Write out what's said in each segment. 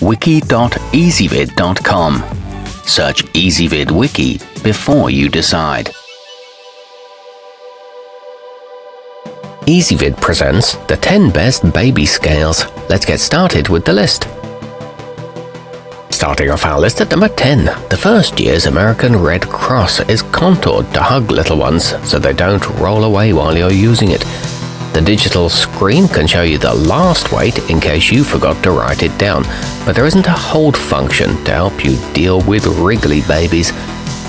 wiki.ezvid.com. Search Ezvid Wiki before you decide. Ezvid presents the 10 best baby scales. Let's get started with the list. Starting off our list at number 10, the First Years American Red Cross is contoured to hug little ones so they don't roll away while you're using it. The digital screen can show you the last weight in case you forgot to write it down, but there isn't a hold function to help you deal with wriggly babies.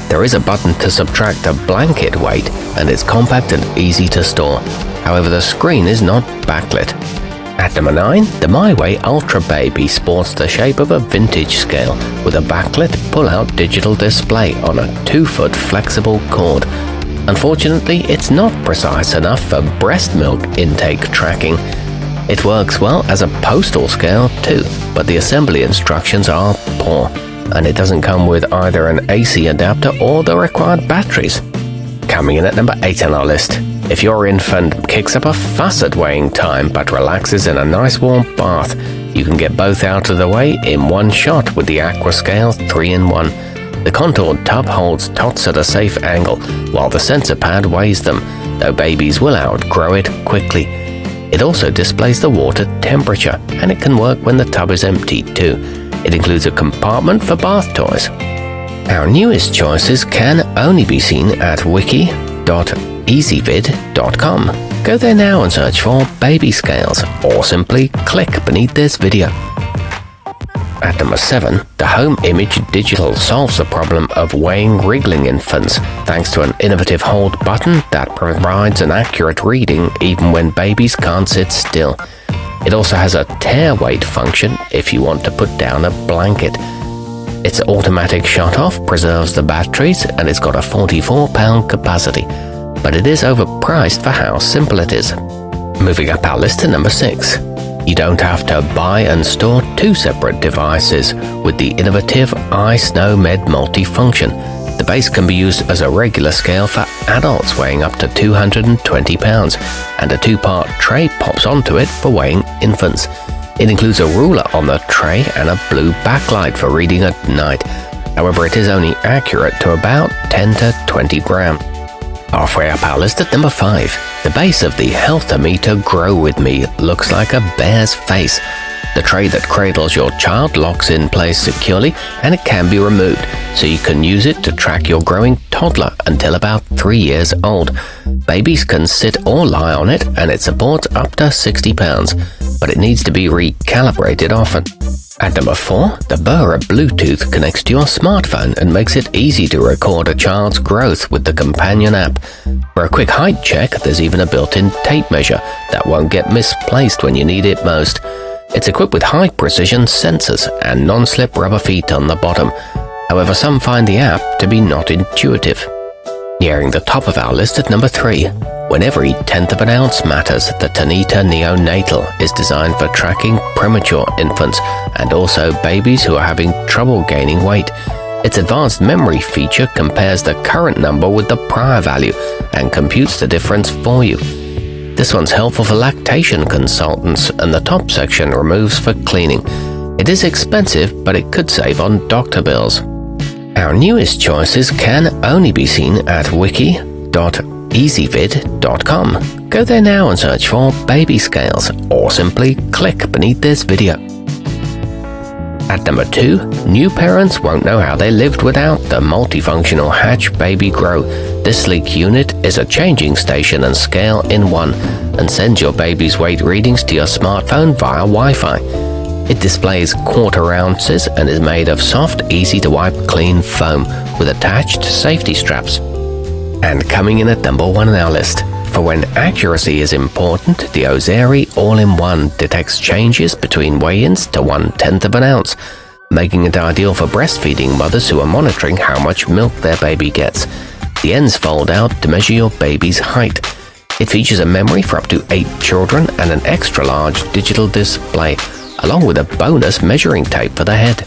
There is a button to subtract the blanket weight, and it's compact and easy to store. However, the screen is not backlit. At number 9, the My Weigh Ultra Baby sports the shape of a vintage scale with a backlit pull-out digital display on a 2-foot flexible cord. Unfortunately, it's not precise enough for breast milk intake tracking. It works well as a postal scale too, but the assembly instructions are poor, and it doesn't come with either an AC adapter or the required batteries. Coming in at number 8 on our list, if your infant kicks up a fuss at weighing time but relaxes in a nice warm bath, you can get both out of the way in one shot with the Aquascale 3-in-1. The contoured tub holds tots at a safe angle, while the sensor pad weighs them, though babies will outgrow it quickly. It also displays the water temperature, and it can work when the tub is empty too. It includes a compartment for bath toys. Our newest choices can only be seen at wiki.ezvid.com. Go there now and search for baby scales, or simply click beneath this video. At number 7, the Home Image Digital solves the problem of weighing wriggling infants thanks to an innovative hold button that provides an accurate reading even when babies can't sit still. It also has a tare weight function if you want to put down a blanket. Its automatic shut-off preserves the batteries and it's got a 44 pound capacity, but it is overpriced for how simple it is. Moving up our list to number 6. You don't have to buy and store two separate devices with the innovative iSnowMed multifunction. The base can be used as a regular scale for adults weighing up to 220 pounds, and a two-part tray pops onto it for weighing infants. It includes a ruler on the tray and a blue backlight for reading at night. However, it is only accurate to about 10 to 20 gram. Halfway up our list at number 5, the base of the Health o meter Grow With Me looks like a bear's face. The tray that cradles your child locks in place securely and it can be removed, so you can use it to track your growing toddler until about 3 years old. Babies can sit or lie on it and it supports up to 60 pounds, but it needs to be recalibrated often. At number 4, the Beurer Bluetooth connects to your smartphone and makes it easy to record a child's growth with the companion app. For a quick height check, there's even a built-in tape measure that won't get misplaced when you need it most. It's equipped with high-precision sensors and non-slip rubber feet on the bottom. However, some find the app to be not intuitive. Nearing the top of our list at number 3, when every tenth of an ounce matters, the Tanita Neonatal is designed for tracking premature infants and also babies who are having trouble gaining weight. Its advanced memory feature compares the current number with the prior value and computes the difference for you. This one's helpful for lactation consultants, and the top section removes for cleaning. It is expensive, but it could save on doctor bills. Our newest choices can only be seen at wiki.ezvid.com. Go there now and search for baby scales, or simply click beneath this video. At number 2, new parents won't know how they lived without the multifunctional Hatch Baby Grow. This sleek unit is a changing station and scale in one, and sends your baby's weight readings to your smartphone via Wi-Fi. It displays quarter ounces and is made of soft, easy to wipe clean foam with attached safety straps. And coming in at number one on our list, for when accuracy is important, the Ozeri All-in-One detects changes between weigh-ins to one-tenth of an ounce, making it ideal for breastfeeding mothers who are monitoring how much milk their baby gets. The ends fold out to measure your baby's height. It features a memory for up to 8 children and an extra-large digital display along with a bonus measuring tape for the head.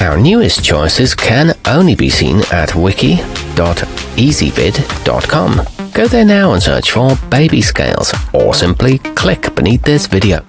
Our newest choices can only be seen at wiki.ezvid.com. Go there now and search for baby scales, or simply click beneath this video.